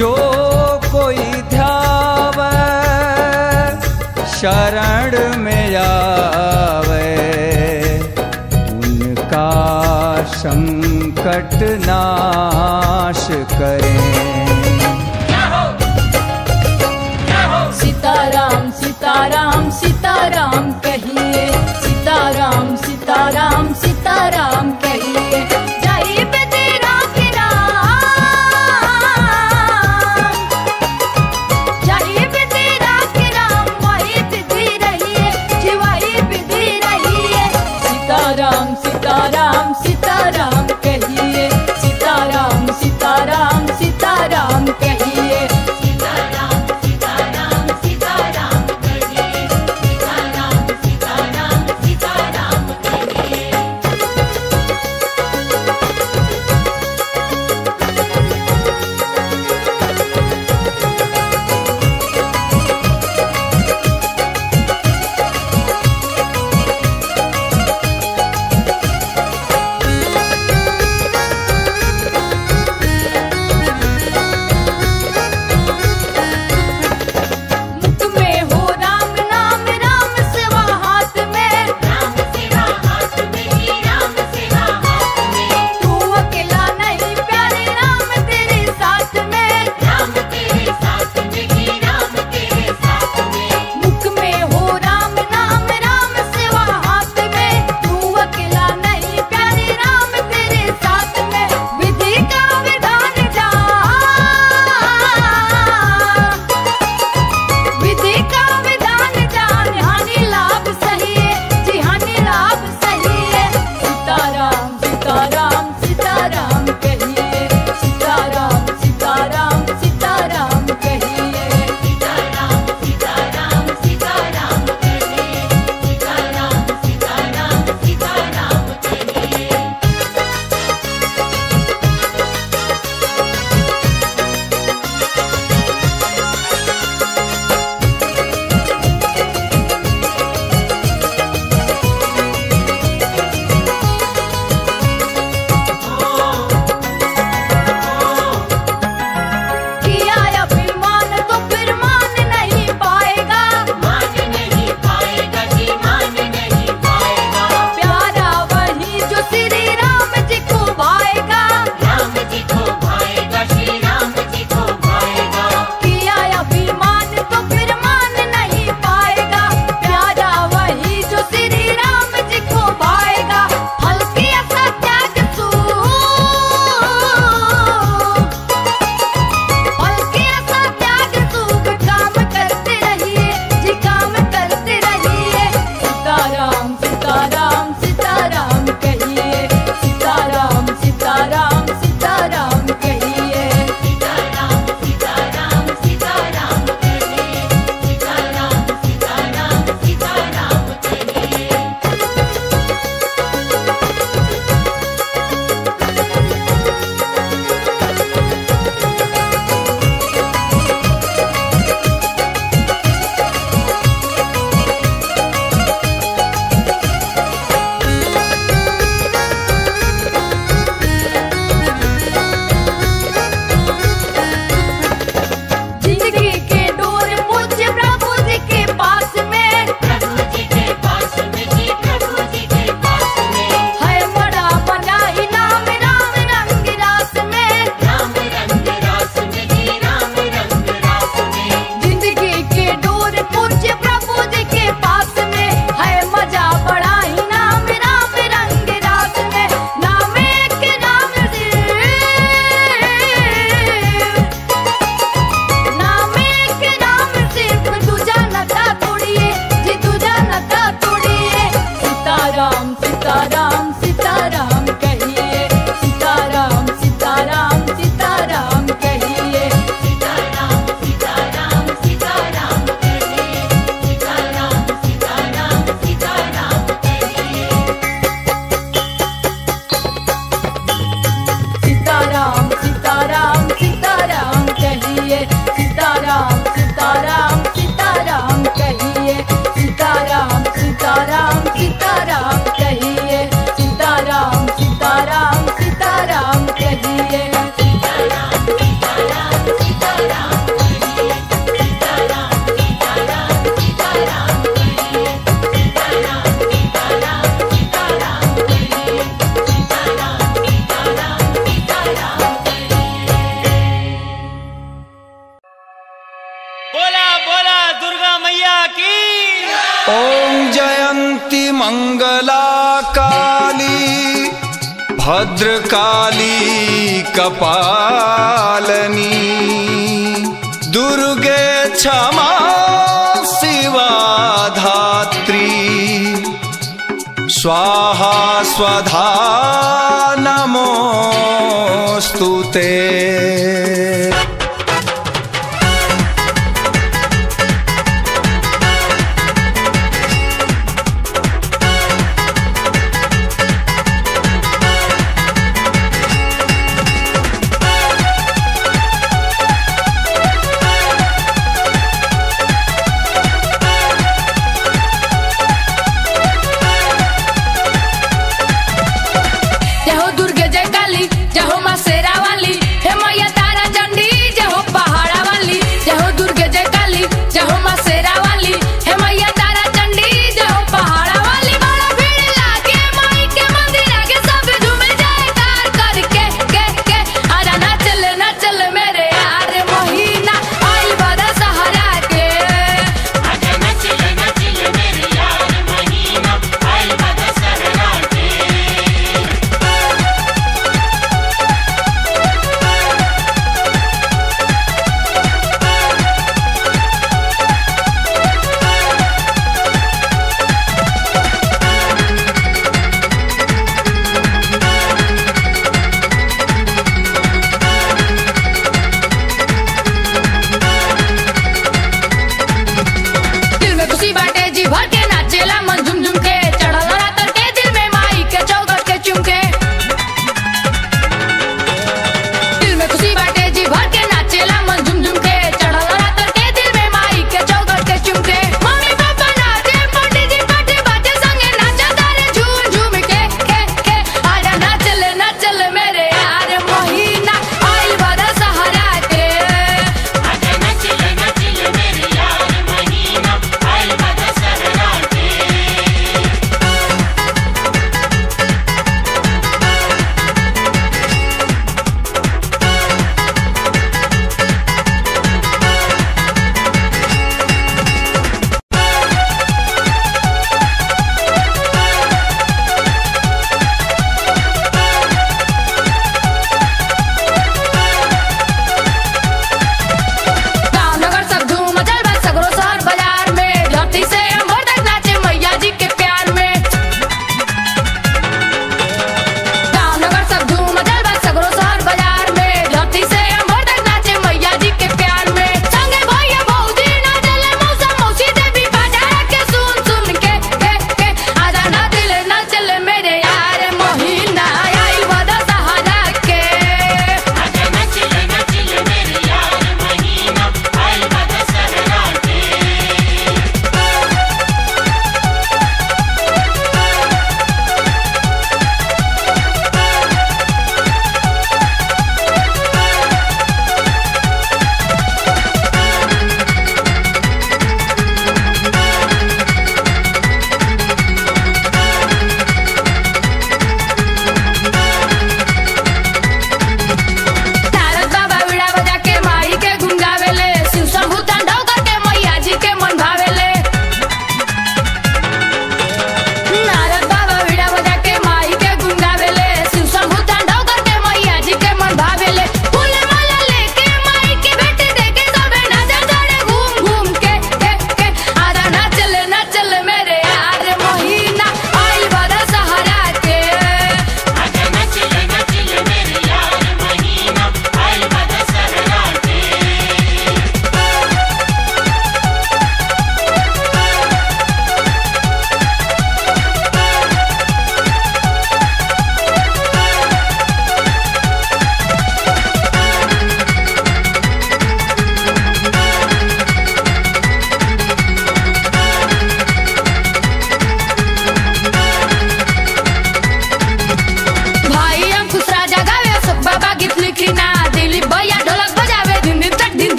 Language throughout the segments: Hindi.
जो कोई ध्याव शरण में आवे। उनका संकट नाश करें।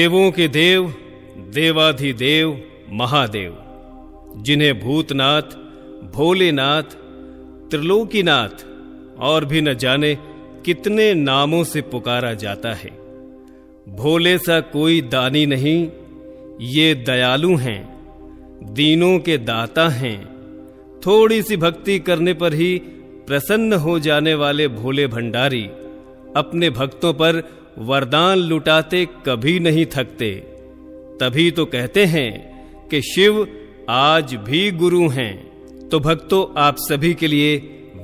देवों के देव, देवाधिदेव, महादेव, जिन्हें भूतनाथ, भोलेनाथ, त्रिलोकीनाथ और भी न जाने कितने नामों से पुकारा जाता है। भोले सा कोई दानी नहीं, ये दयालु हैं, दीनों के दाता हैं। थोड़ी सी भक्ति करने पर ही प्रसन्न हो जाने वाले भोले भंडारी अपने भक्तों पर वरदान लुटाते कभी नहीं थकते। तभी तो कहते हैं कि शिव आज भी गुरु हैं। तो भक्तों, आप सभी के लिए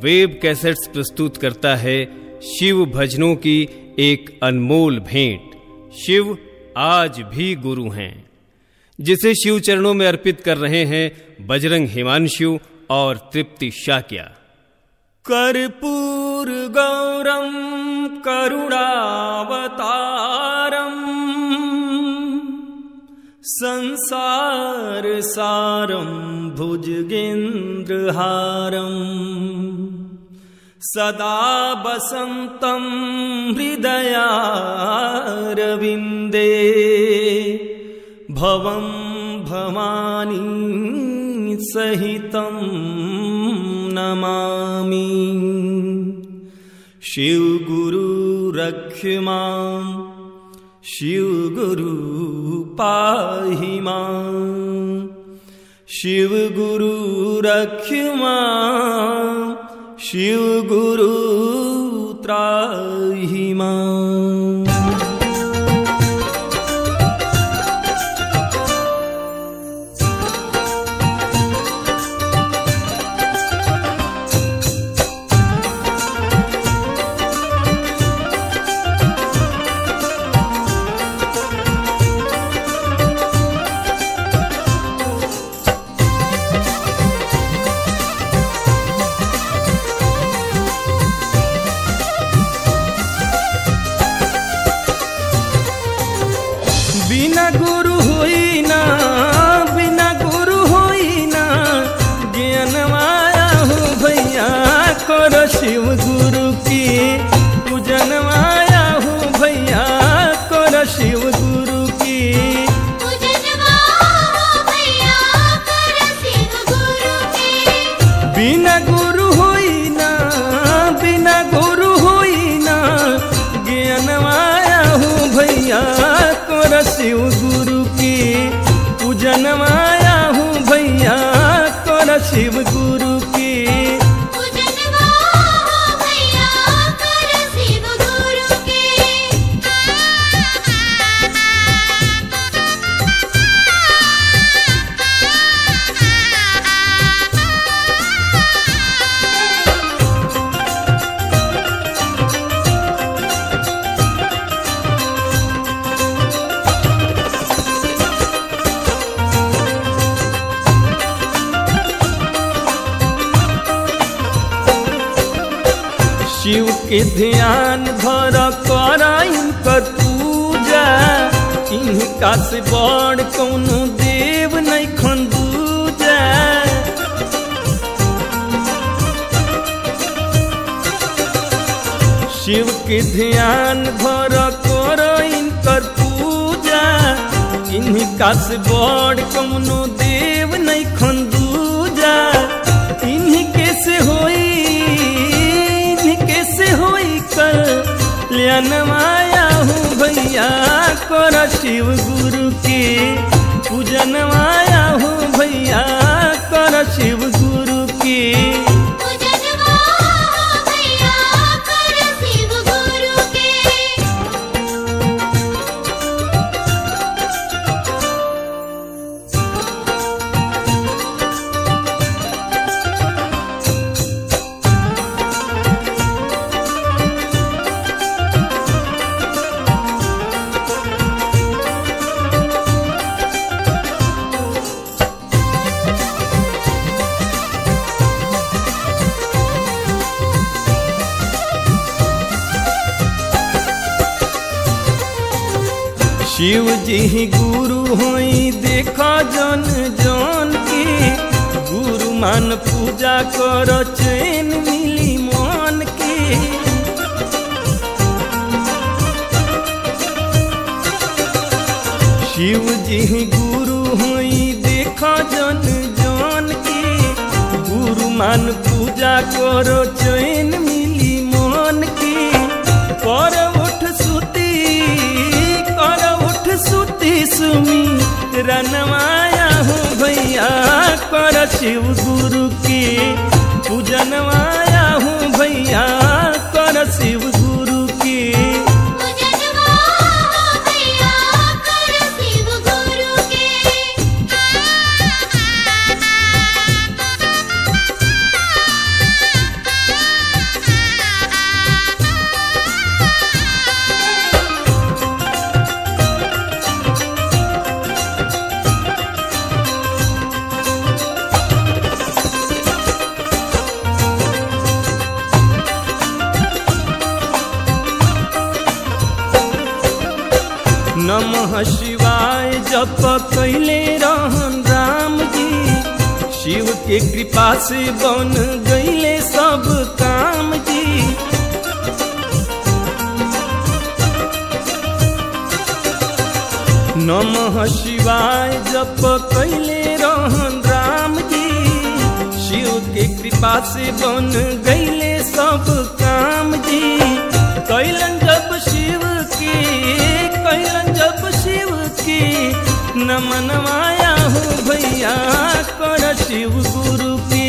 वेब कैसेट्स प्रस्तुत करता है शिव भजनों की एक अनमोल भेंट। शिव आज भी गुरु हैं। जिसे शिव चरणों में अर्पित कर रहे हैं बजरंग हिमांशु और तृप्ति शाक्या। कर्पूरगौरं करुणावतारम्। संसारसारम् भुजगेन्द्रहारम्। सदा वसन्तं हृदयारविन्दे भवं भवानी सहितम् नमामि शिवगुरु रक्ष माम् शिवगुरु पाहि माम् शिवगुरु रक्ष माम् शिवगुरु त्राहि माम् के ध्यान धर कर पूजा। इनका से बड़ कौनो देव नहीं खंदूजा शिव के ध्यान धर कर इनकर पूजा। इनका से बड़ कौनो देव माया हूँ भैया कर शिव गुरु की। पूजन माया हूँ भैया कर शिव गुरु के। शिव जी गुरु होई, देखा जन जन के। गुरु मान पूजा कर, चैन मिली मन के। शिव जी गुरु हुई, देखा जन जन के। गुरु मान पूजा कर, चैन मिली सुमी रनवाया हूँ भैया कर शिव गुरु की। पूजनवाया हूँ भैया कर शिव गुरु शिवाय जप कैले रहन राम जी। शिव के कृपा से बन गईले सब काम जी। नमः शिवाय जप कैले रहन राम जी। शिव के कृपा से बन गईले सब काम जी। कैलन जब शिव शिव के हूँ भैया कर शिव गुरु के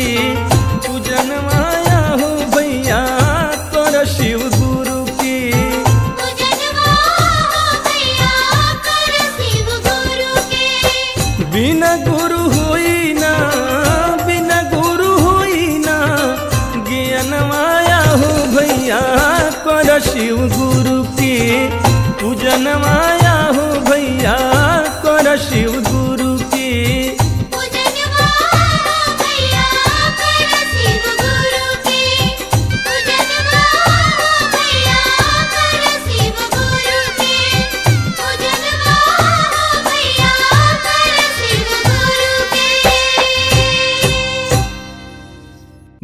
पूजनवाया हूँ भैया कर शिव गुरु के पूजनवा हो भैया कर शिव गुरु के। बिना गुरु होई ना बिना गुरु होई ना ज्ञानवाया हो भैया कर शिव गुरु के पूजनवाया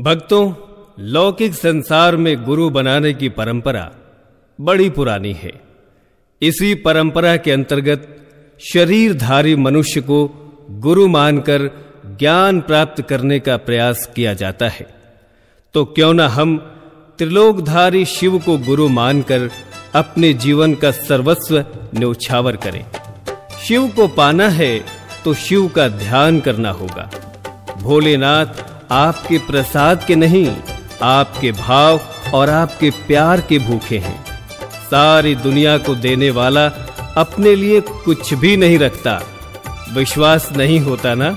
भक्तों, लौकिक संसार में गुरु बनाने की परंपरा बड़ी पुरानी है। इसी परंपरा के अंतर्गत शरीरधारी मनुष्य को गुरु मानकर ज्ञान प्राप्त करने का प्रयास किया जाता है। तो क्यों ना हम त्रिलोकधारी शिव को गुरु मानकर अपने जीवन का सर्वस्व न्यौछावर करें। शिव को पाना है तो शिव का ध्यान करना होगा। भोलेनाथ आपके प्रसाद के नहीं, आपके भाव और आपके प्यार के भूखे हैं। सारी दुनिया को देने वाला अपने लिए कुछ भी नहीं रखता। विश्वास नहीं होता ना?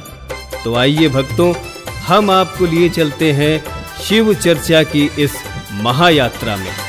तो आइए भक्तों, हम आपको लिए चलते हैं शिव चर्चा की इस महायात्रा में।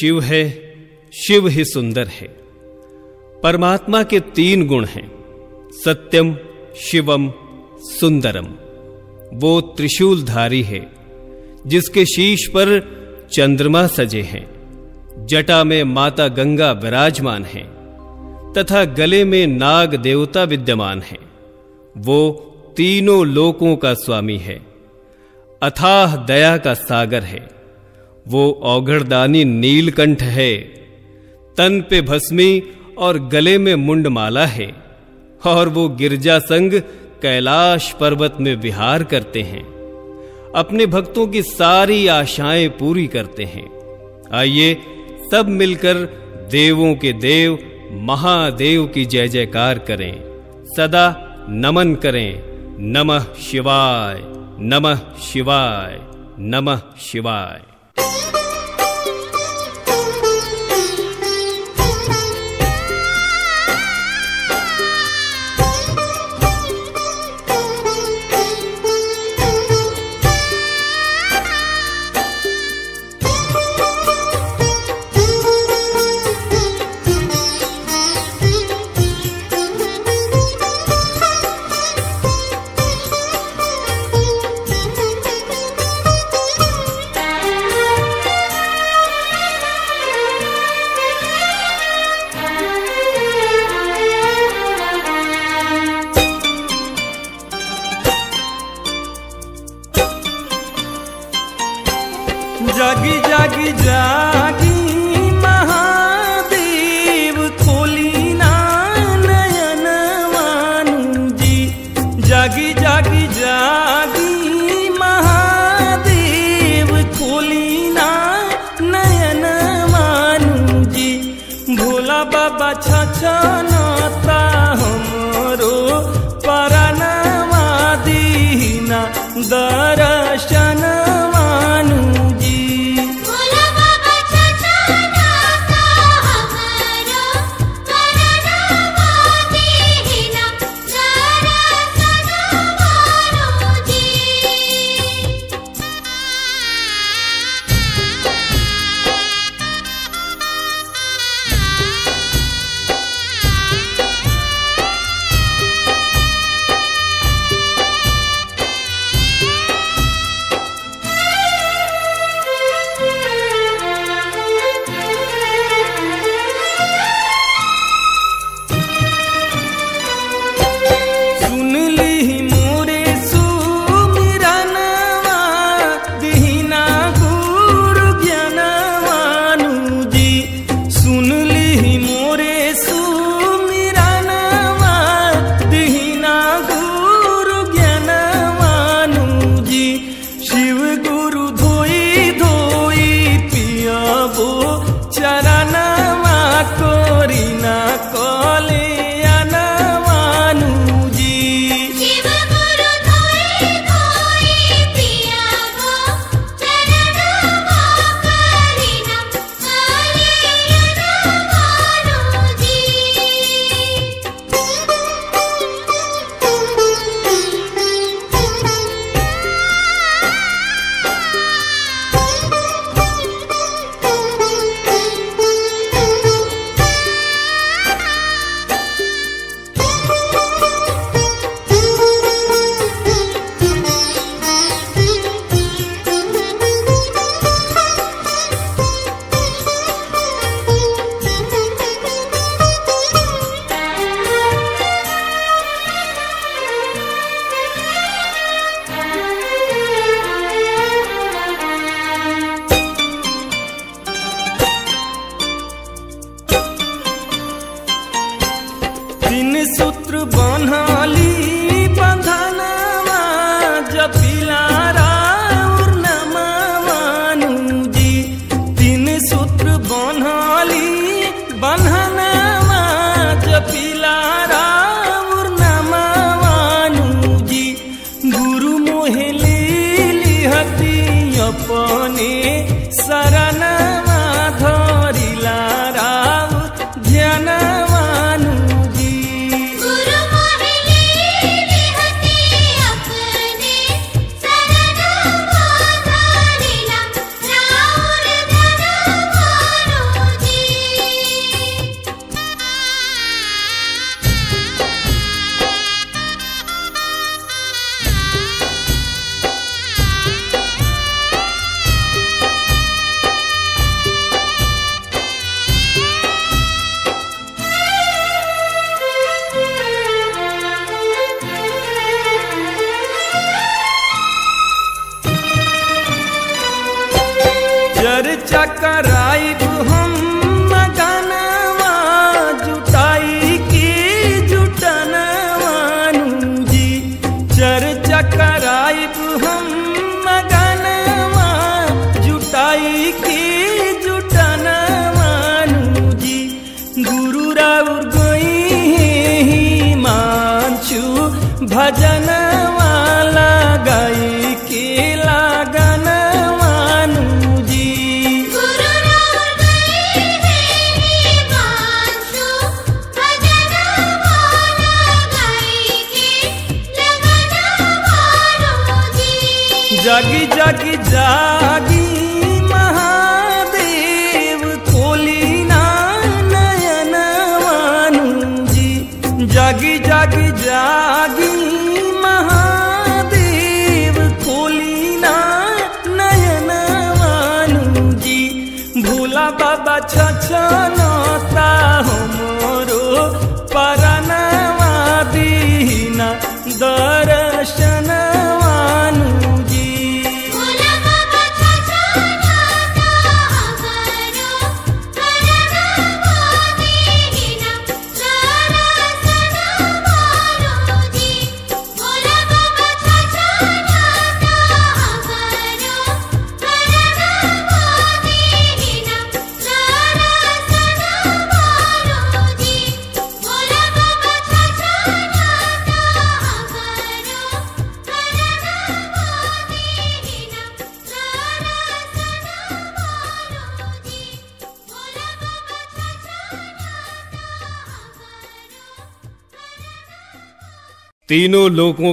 शिव है, शिव ही सुंदर है। परमात्मा के तीन गुण हैं, सत्यम, शिवम, सुंदरम। वो त्रिशूलधारी है, जिसके शीश पर चंद्रमा सजे हैं, जटा में माता गंगा विराजमान है, तथा गले में नाग देवता विद्यमान है। वो तीनों लोकों का स्वामी है, अथाह दया का सागर है। वो औघड़दानी नीलकंठ है। तन पे भस्मी और गले में मुंडमाला है। और वो गिरजा संग कैलाश पर्वत में विहार करते हैं। अपने भक्तों की सारी आशाएँ पूरी करते हैं। आइए सब मिलकर देवों के देव, महादेव की जय जयकार करें। सदा नमन करें। नमः शिवाय नमः शिवाय नमः शिवाय। Yeah.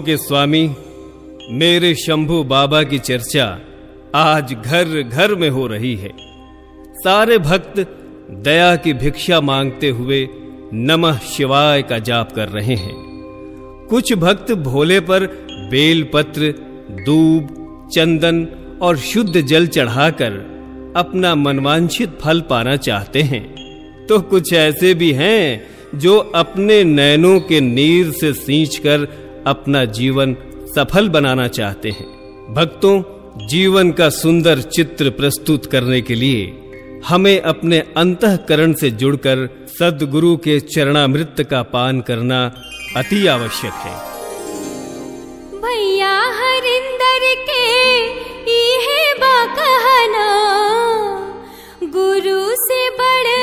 के स्वामी? मेरे शंभू बाबा की चर्चा आज घर घर में हो रही है। सारे भक्त दया की भिक्षा मांगते हुए नमः शिवाय का जाप कर रहे हैं। कुछ भक्त भोले पर बेलपत्र, दूब, चंदन और शुद्ध जल चढ़ाकर अपना मनवांछित फल पाना चाहते हैं। तो कुछ ऐसे भी हैं जो अपने नैनों के नीर से सींचकर अपना जीवन सफल बनाना चाहते हैं। भक्तों, जीवन का सुंदर चित्र प्रस्तुत करने के लिए हमें अपने अंतकरण से जुड़कर सदगुरु के चरणामृत का पान करना अति आवश्यक है। भैया हरिंदर के इहे बा कहना गुरु से बड़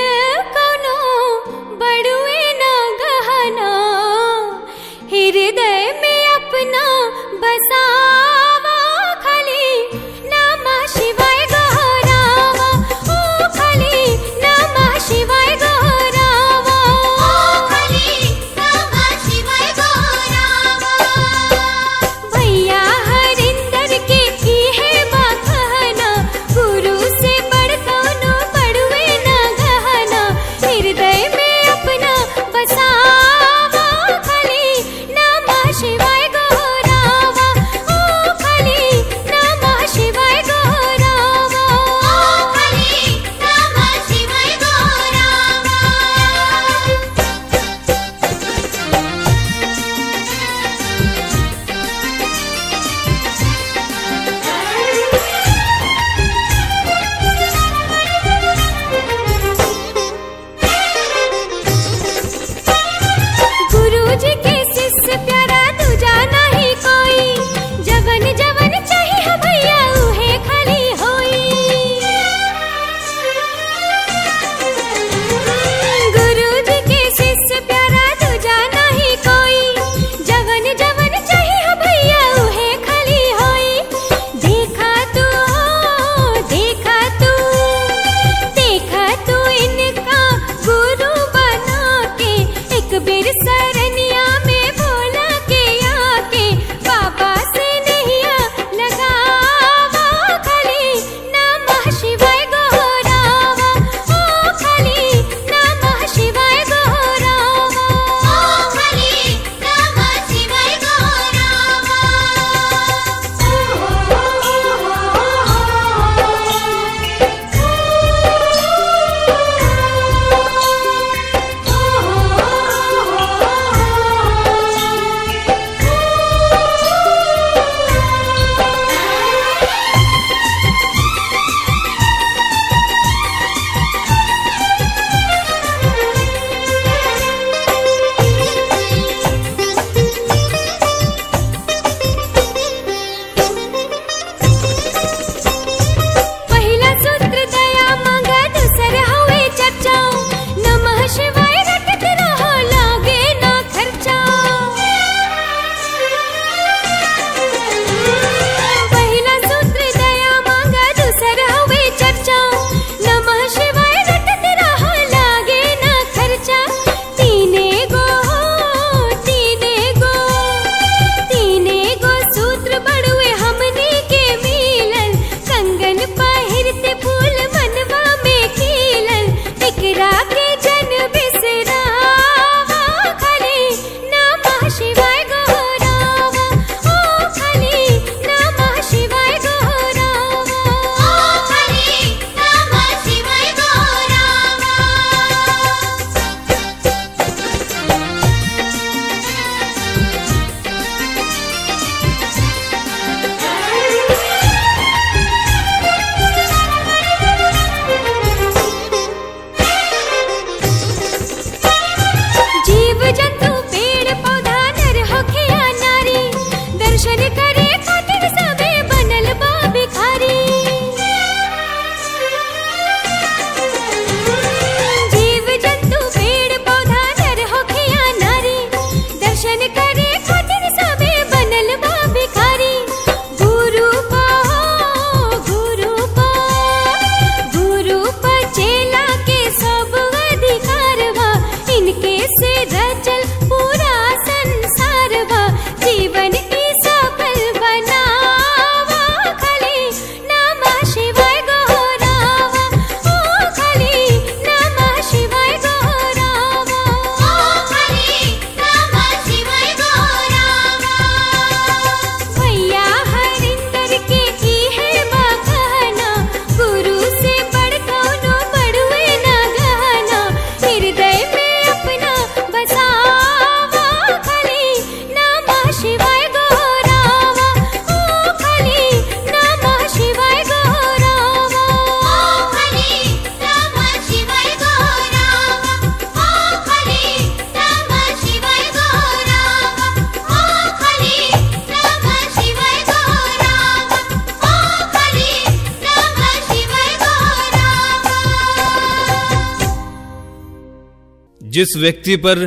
जिस व्यक्ति पर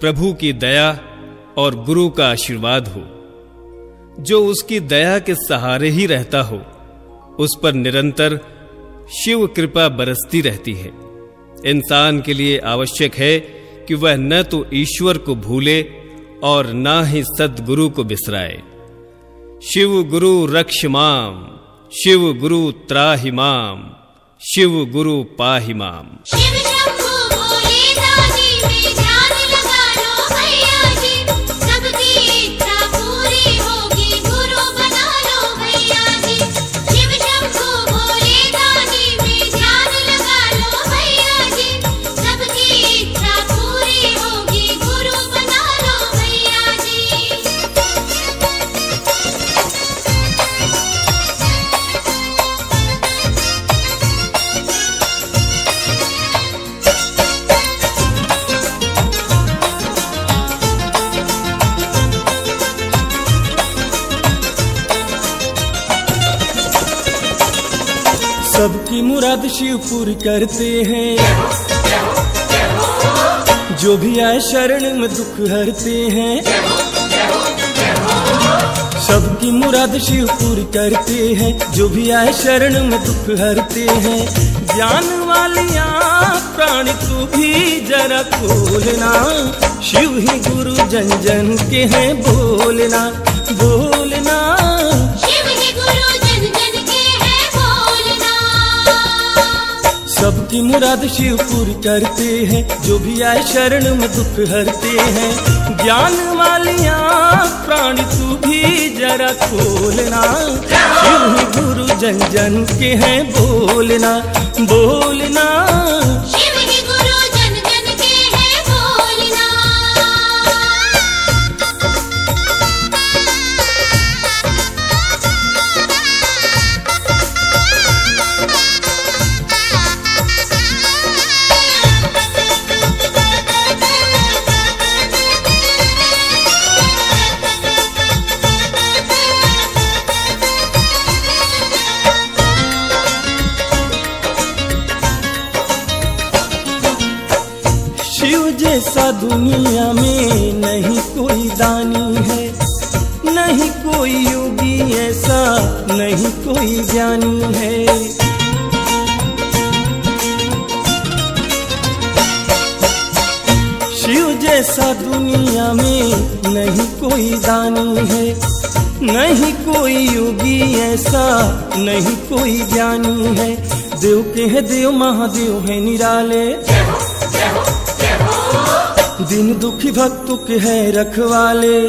प्रभु की दया और गुरु का आशीर्वाद हो, जो उसकी दया के सहारे ही रहता हो, उस पर निरंतर शिव कृपा बरसती रहती है। इंसान के लिए आवश्यक है कि वह न तो ईश्वर को भूले और न ही सदगुरु को बिसराए। शिव गुरु रक्ष माम, शिव गुरु त्राहि माम, शिव गुरु पाहि माम। मुराद शिव पूरी करते हैं। जो भी आए शरण में दुख हरते हैं। सबकी मुराद शिवपुर करते हैं। जो भी आए शरण में दुख हरते हैं। ज्ञान वालिया, प्राण तू भी जरा खोलना शिव ही गुरु जन जन के हैं, बोलना बोलना। सबकी मुराद शिव पूरी करते हैं, जो भी आए शरण में दुख हरते हैं। ज्ञान वालिया, प्राण तू भी जरा खोलना। शिव गुरु जन जन के हैं बोलना बोलना। जैसा दुनिया में नहीं कोई दानी है, नहीं कोई योगी ऐसा, नहीं कोई ज्ञानी है। शिव जैसा दुनिया में नहीं कोई दानी है, नहीं कोई योगी ऐसा, नहीं कोई ज्ञानी है। देव के है देव, महादेव है निराले। दिन दुखी भक्तों के है रखवाले।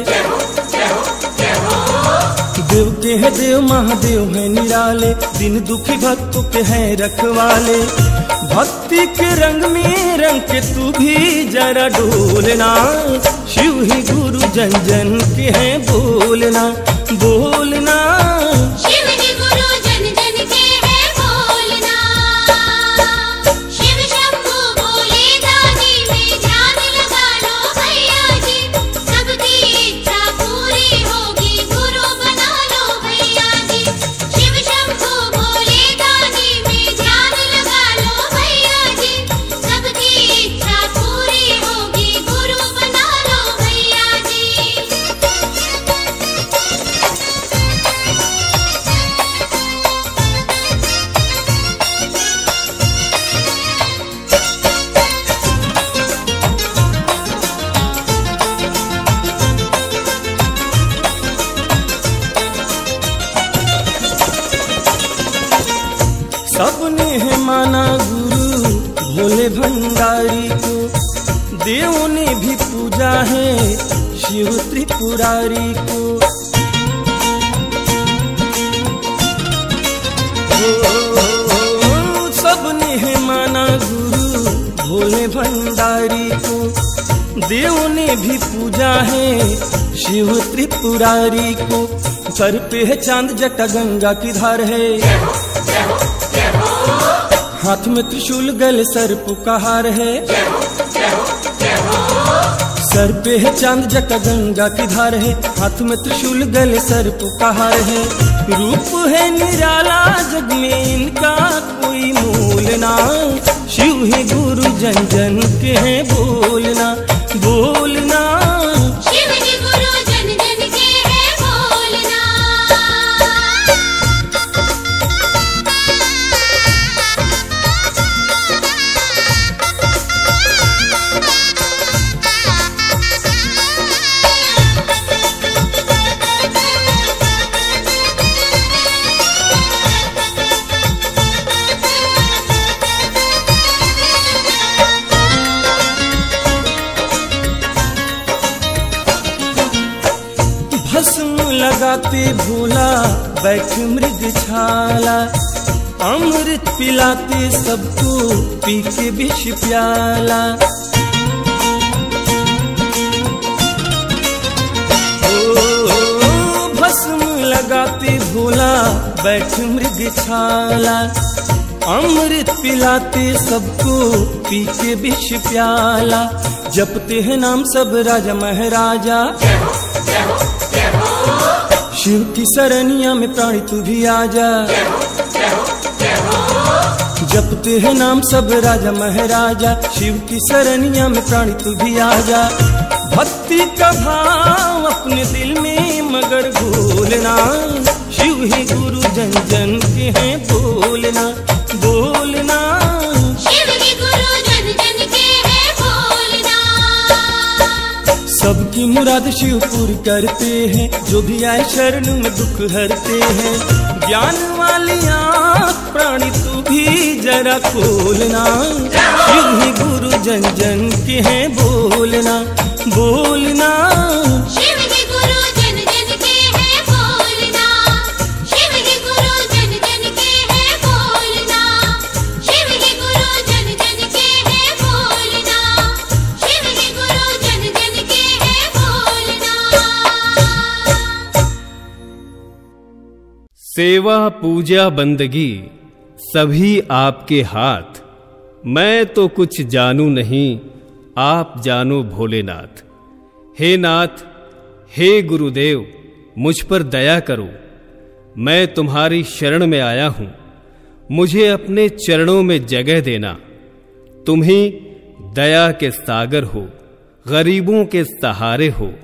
देव के है देव, महादेव है निराले। दिन दुखी भक्तों के है रखवाले। भक्ति के रंग में रंग के तू भी जरा डोलना। शिव ही गुरु जन जन के है बोलना बोलना। त्रिपुरारी को। माना गुरु भोले भंडारी को। देव ने भी पूजा है, शिव त्रिपुरारी को। सर पे है चाँद, जटा गंगा की धार है। हाथ में त्रिशूल, गले सर पुकार है। सर पे है चाँद जटा गंगा की धार है। हाथ में त्रिशूल गले सर पुकार है। रूप है निराला, जग में इनका कोई मूल ना। शिव है गुरु, जन जन के हैं बोलना। बोलना बैठ मृग छाला। अमृत पिलाते सबको पी के विष प्याला। ओ, भस्म लगाते भोला बैठ मृग छाला। अमृत पिलाते सबको पी के विष प्याला। जपते हैं नाम सब राजा महाराजा। शिव की सरनिया में प्राणी तू भी आजा जपते हैं नाम सब राजा महाराजा शिव की सरनिया में प्राणी तू भी आ जा। भक्ति का भाव अपने दिल में मगर भूलना, शिव ही गुरु जन जन के हैं बोलना बोलना। सबकी मुराद शिवपुर पूरी करते हैं, जो भी आए शरण में दुख हरते हैं। ज्ञान वालिया, प्राणी तू भी जरा खोलना। शिव ही गुरु जन जन के हैं, बोलना बोलना। सेवा पूजा बंदगी, सभी आपके हाथ। मैं तो कुछ जानू नहीं, आप जानो भोलेनाथ। हे नाथ, हे गुरुदेव, मुझ पर दया करो। मैं तुम्हारी शरण में आया हूँ। मुझे अपने चरणों में जगह देना। तुम ही दया के सागर हो, गरीबों के सहारे हो।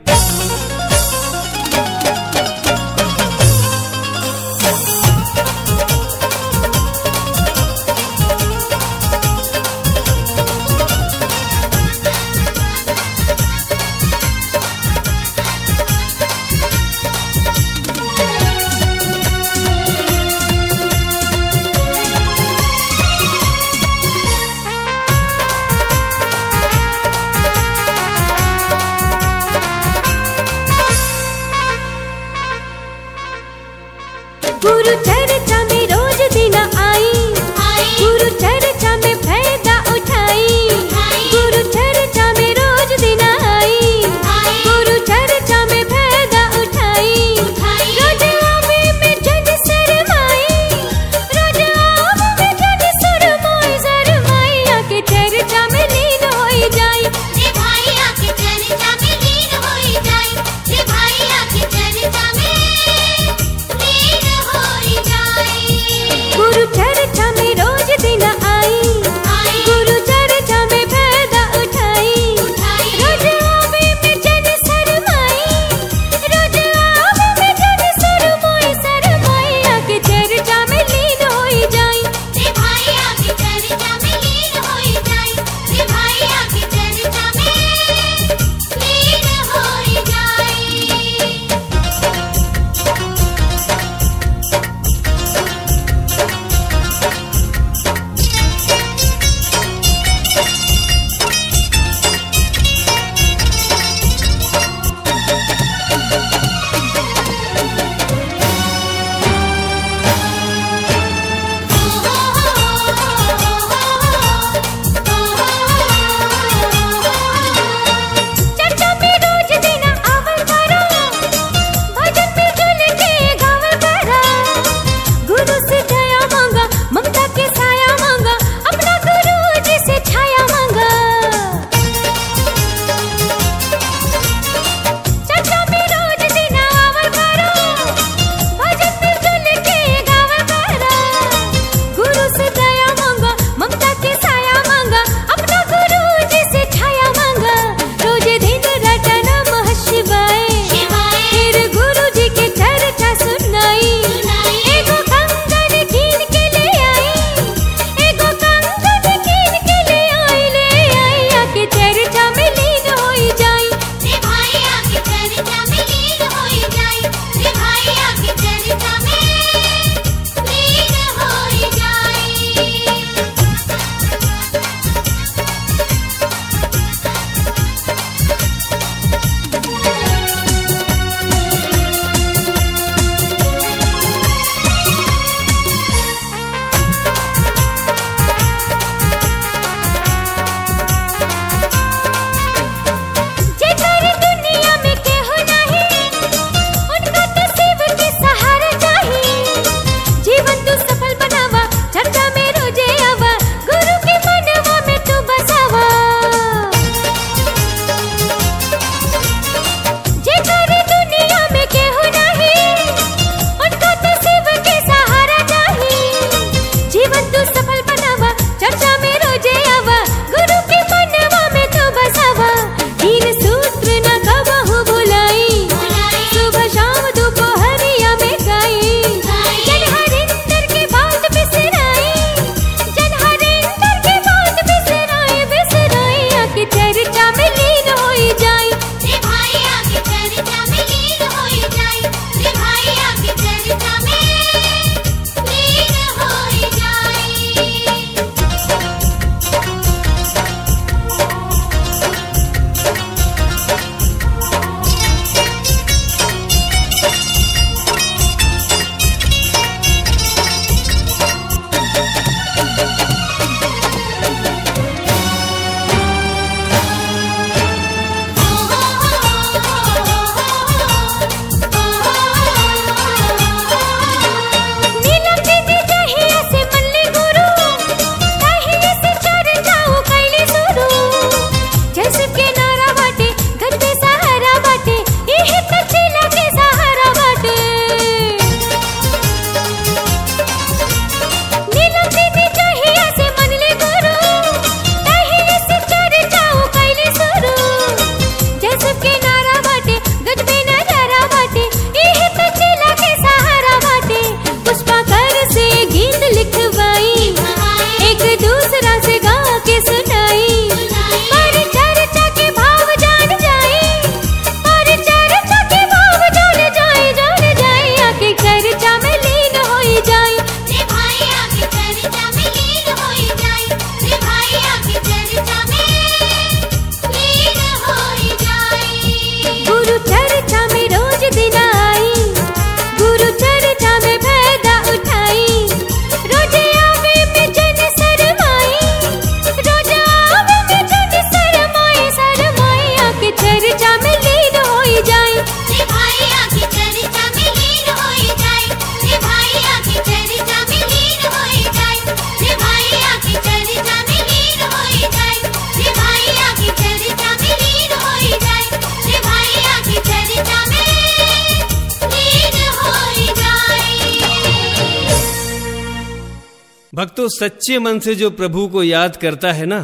सच्चे मन से जो प्रभु को याद करता है ना,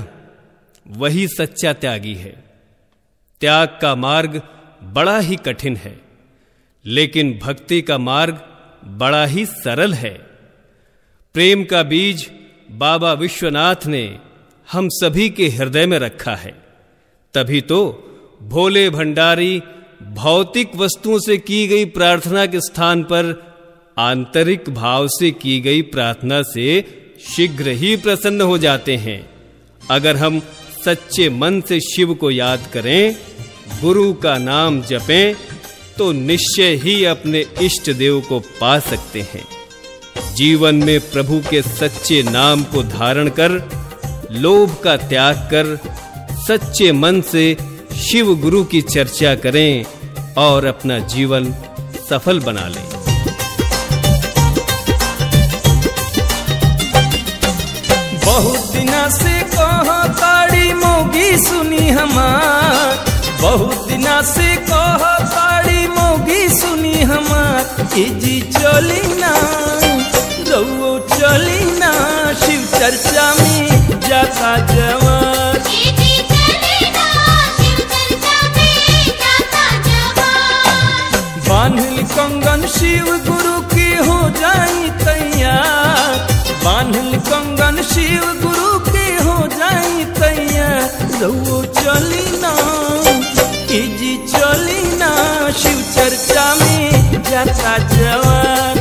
वही सच्चा त्यागी है। त्याग का मार्ग बड़ा ही कठिन है, लेकिन भक्ति का मार्ग बड़ा ही सरल है। प्रेम का बीज बाबा विश्वनाथ ने हम सभी के हृदय में रखा है। तभी तो भोले भंडारी भौतिक वस्तुओं से की गई प्रार्थना के स्थान पर आंतरिक भाव से की गई प्रार्थना से शीघ्र ही प्रसन्न हो जाते हैं। अगर हम सच्चे मन से शिव को याद करें, गुरु का नाम जपें तो निश्चय ही अपने इष्ट देव को पा सकते हैं। जीवन में प्रभु के सच्चे नाम को धारण कर, लोभ का त्याग कर, सच्चे मन से शिव गुरु की चर्चा करें और अपना जीवन सफल बना लें। बहुत दिना से कह ताड़ी मोगी सुनी हमार। बहुत दिना से कह ताड़ी मोगी सुनी हमार। ए जी चली ना रउओ दीदी चले ना शिव चर्चा में जाता जवान। बांधल कंगन शिव गुरु की हो जाई तैयार। बांधल कंगन शिव गुरु के हो जाई तैया। रउओ चली ना, इजी चली ना, शिव चर्चा में जाता जवान।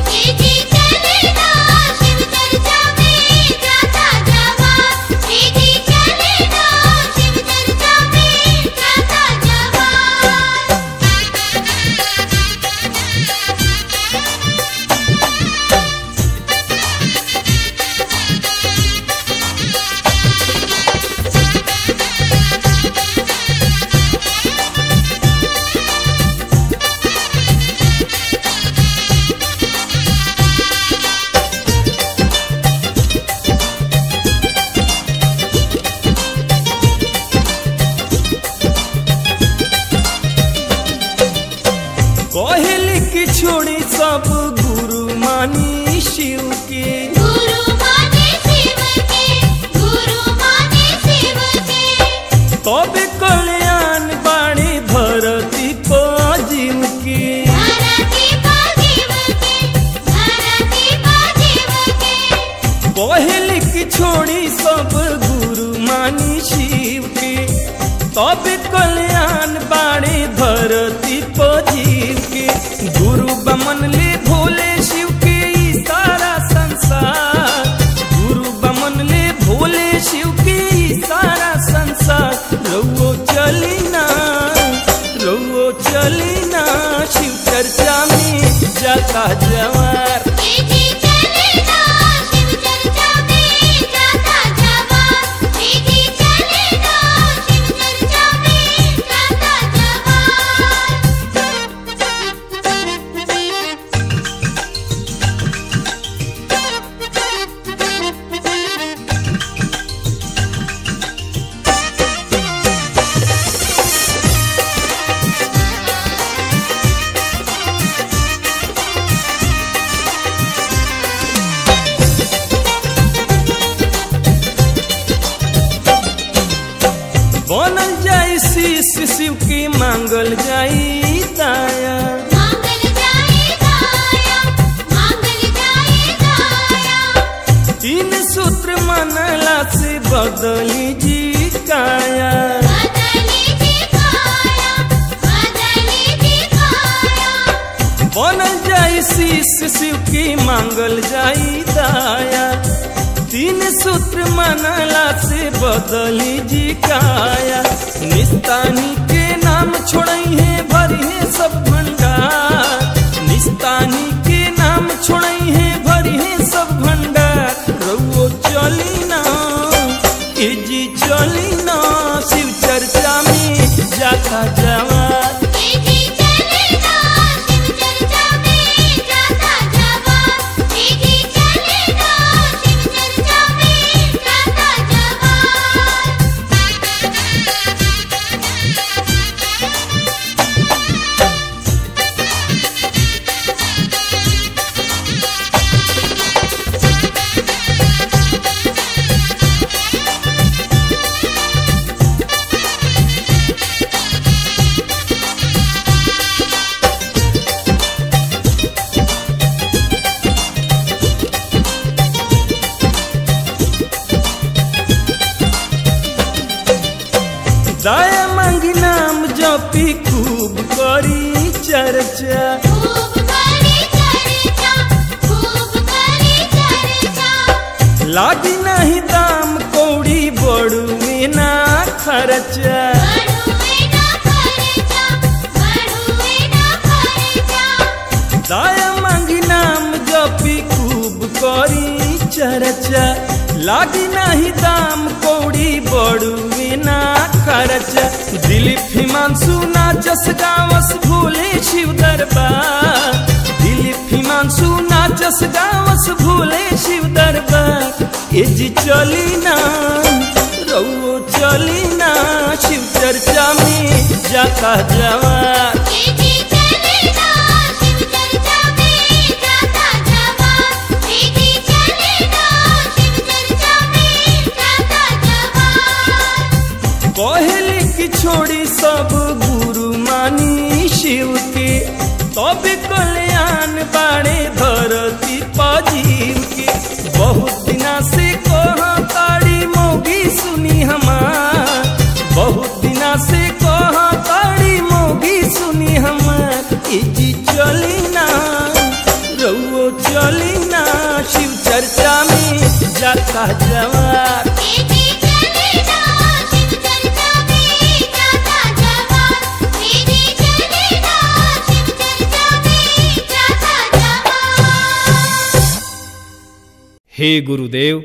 हे गुरुदेव,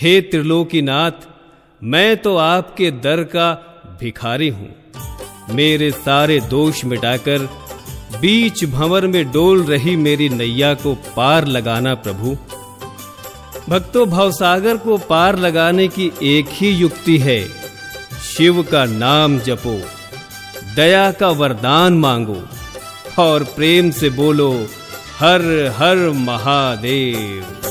हे त्रिलोकीनाथ, मैं तो आपके दर का भिखारी हूँ। मेरे सारे दोष मिटाकर, बीच भंवर में डोल रही मेरी नैया को पार लगाना प्रभु। भक्तों, भवसागर को पार लगाने की एक ही युक्ति है, शिव का नाम जपो, दया का वरदान मांगो, और प्रेम से बोलो, हर हर महादेव।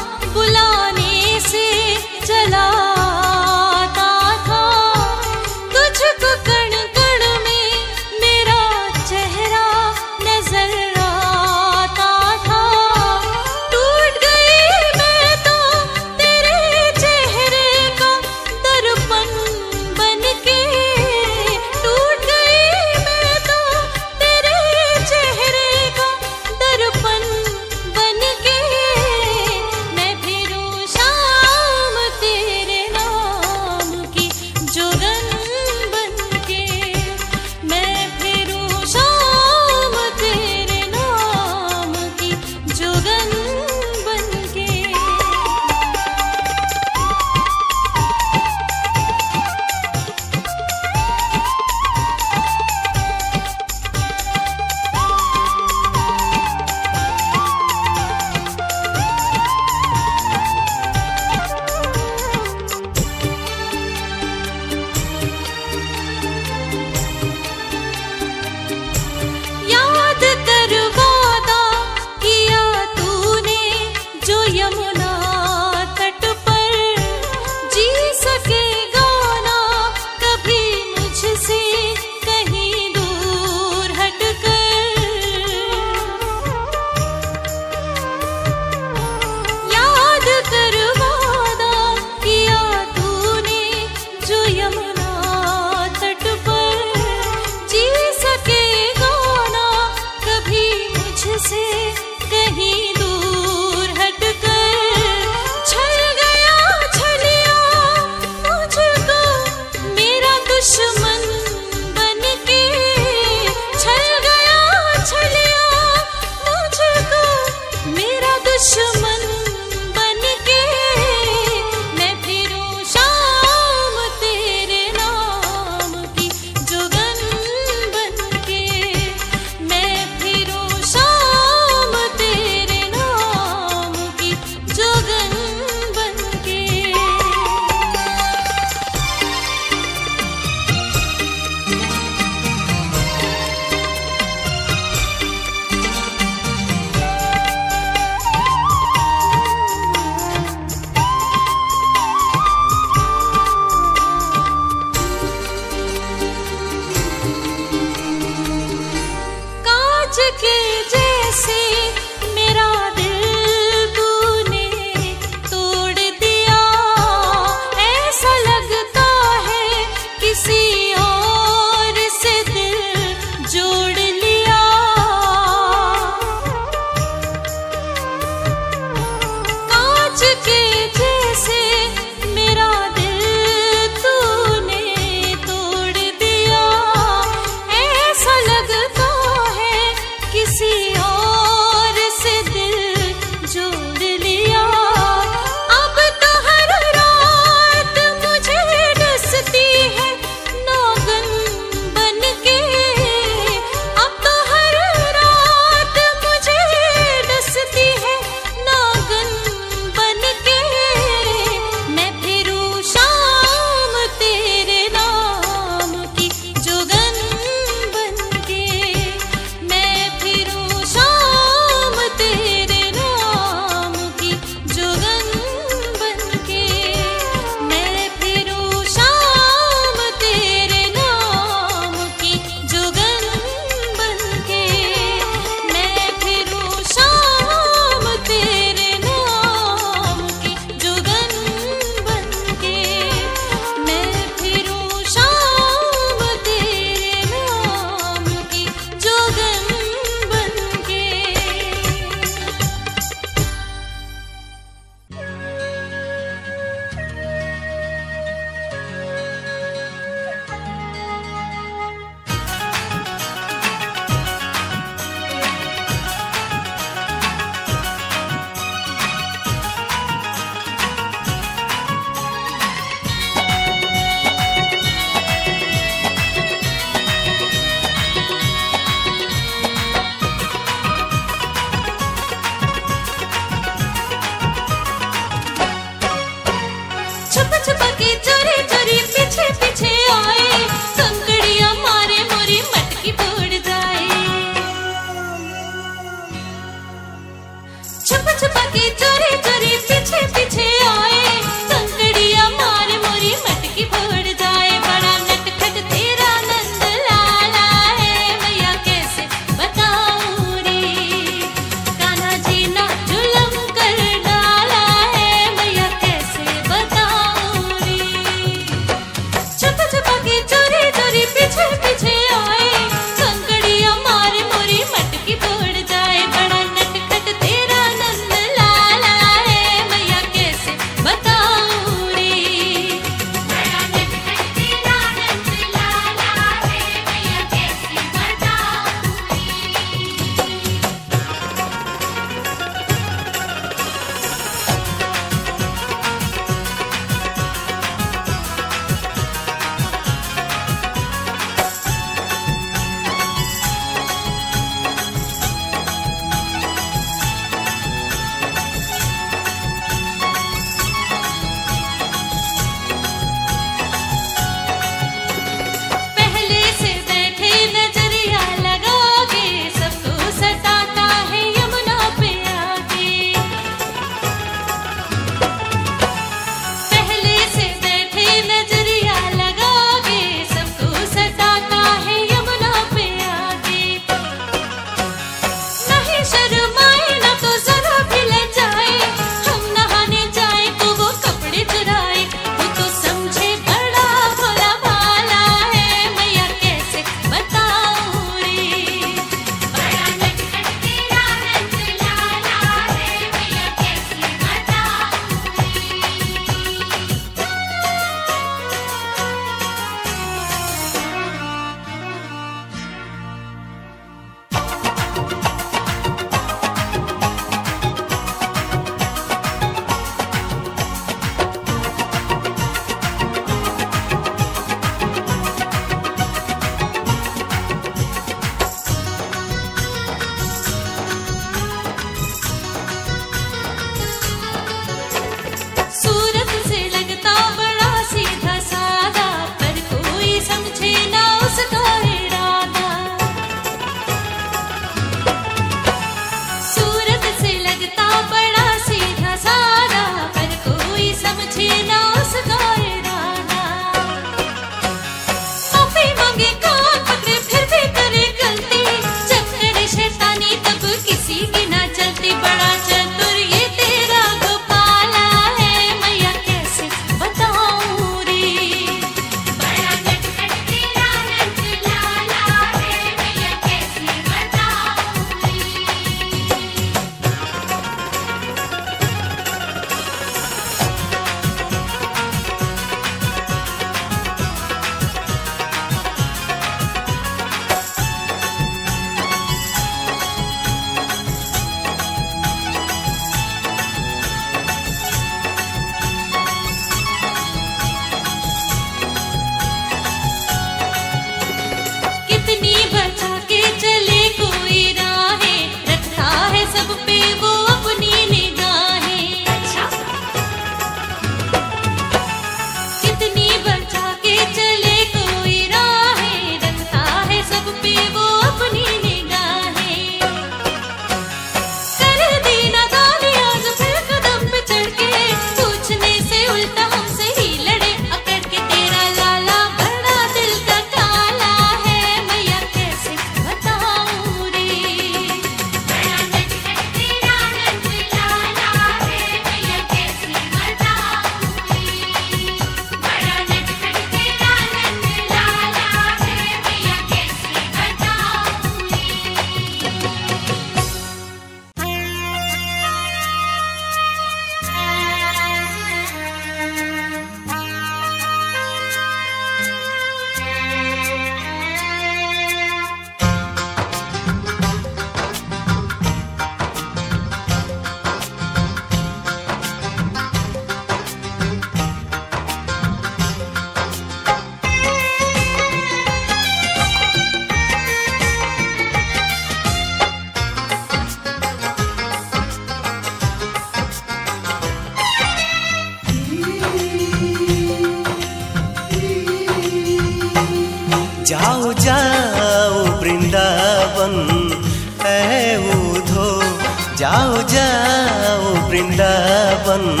वृंदावन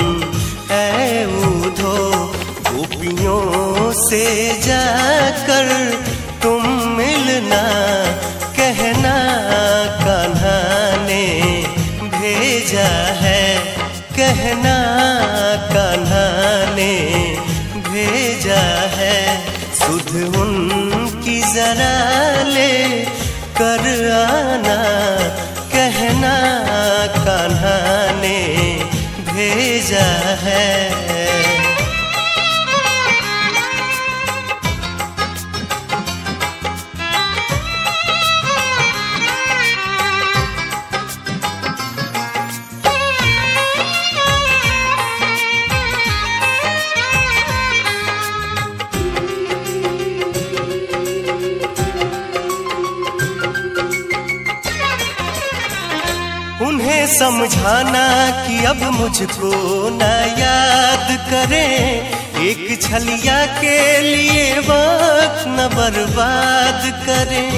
मुझको न याद करें। एक छलिया के लिए वक्त न बर्बाद करें।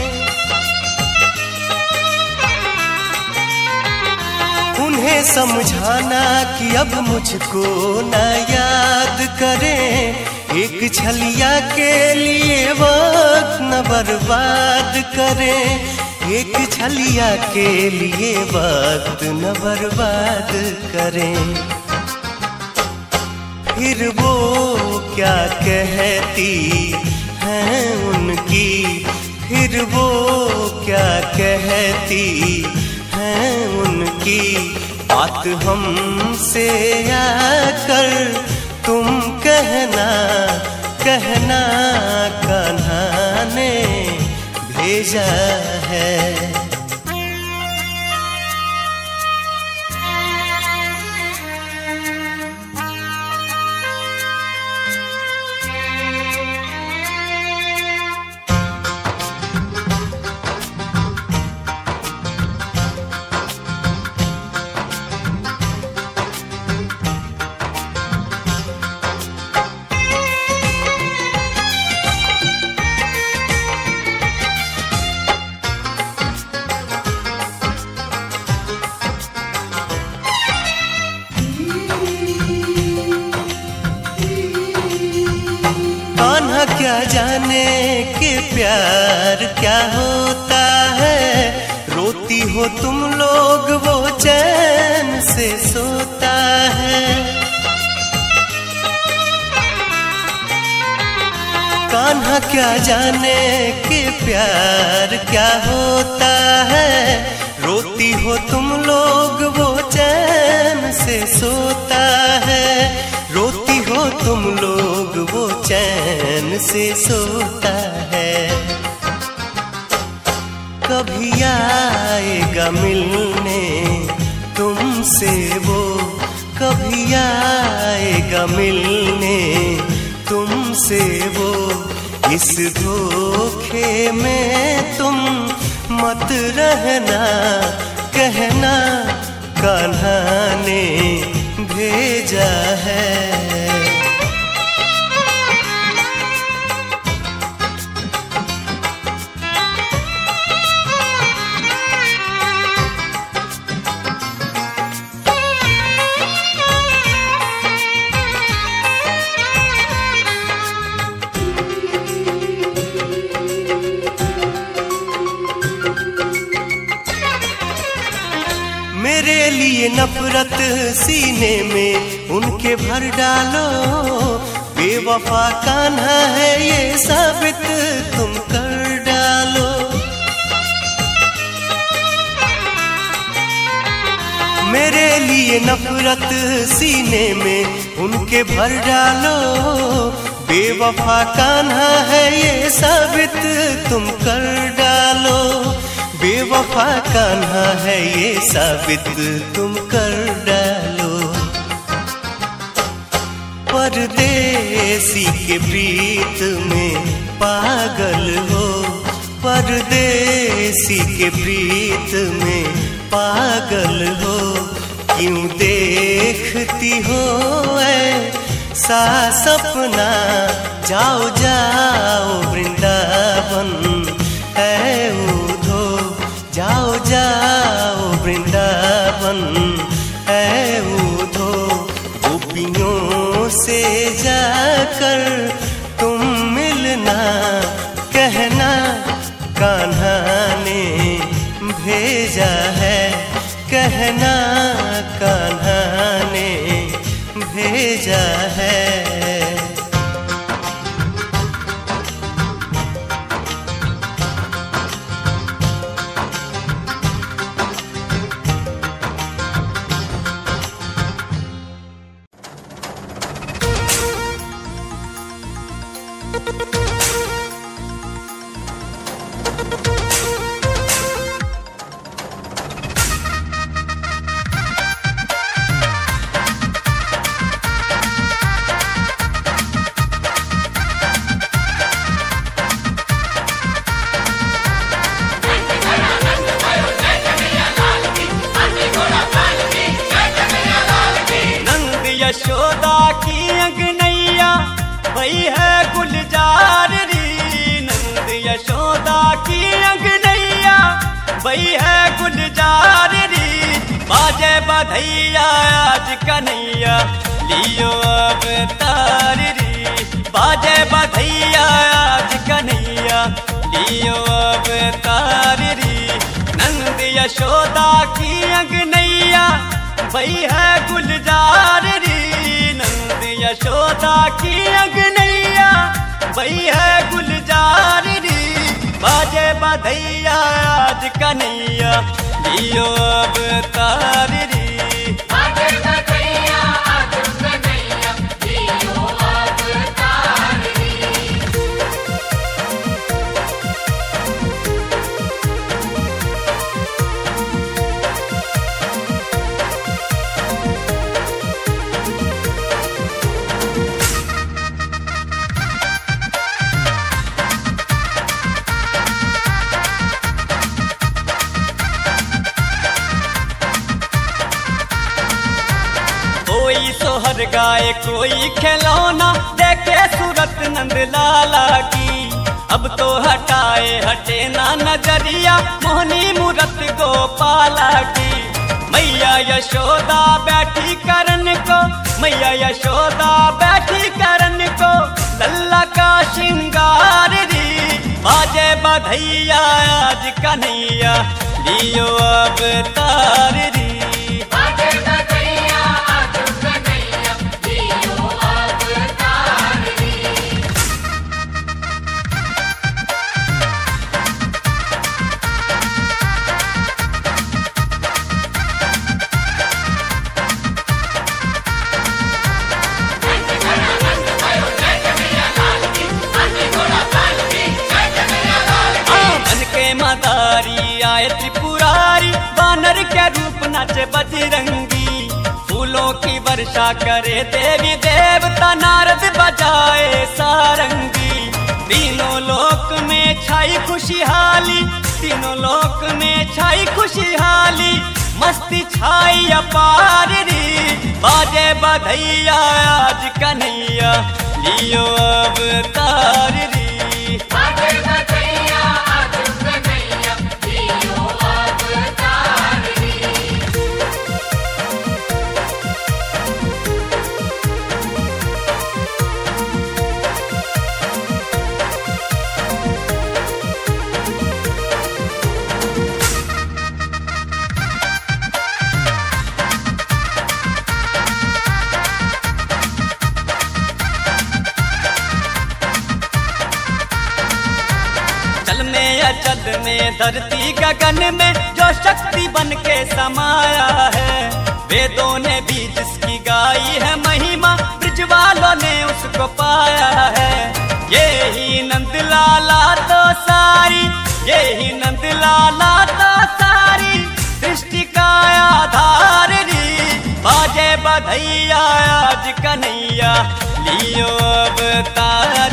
उन्हें समझाना कि अब मुझको न याद करें। एक छलिया के लिए वक्त न बर्बाद करें। एक छलिया के लिए वक्त न बर्बाद करें। फिर वो क्या कहती हैं उनकी? फिर वो क्या कहती हैं उनकी? बात हमसे आकर तुम कहना कहना कान्हा ने भेजा है कभी आएगा मिलने, तुमसे वो कभी आएगा मिलने, तुमसे वो इस धोखे में तुम मत रहना, कहना कान्हा ने भेजा है। नफरत सीने में उनके भर डालो। बेवफा कान्हा है ये साबित, तुम कर डालो। मेरे लिए नफरत सीने में उनके भर डालो। बेवफा कान्हा है ये साबित, तुम कर डालो। बेवफा कान्हा है ये साबित, तुम कर के प्रीत में पागल हो। परदेसी के प्रीत में पागल हो। क्यों देखती हो सा सपना, जाओ जाओ, वृंदावन है उधो। जाओ जाओ, वृंदावन है उधो। गलियों से जाकर तुम मिलना, कहना कान्हा ने भेजा है। कहना कान्हा ने भेजा है। धरती गगन में जो शक्ति बन के समाया है। वेदों ने भी जिसकी गाई है महिमा, ब्रिज वालों ने उसको पाया है। ये ही नंद लाला तो सारी ये ही नंद लाला तो सारी दृष्टि का आधार री। बाजे बधैया, आज कन्हैया, लियो अवतार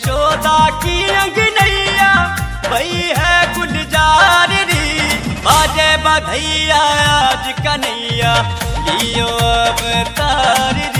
यशोदा की अंगनैया भई है गुलजार री। बाजे बधैया आज कन्हैया लियो अवतार री।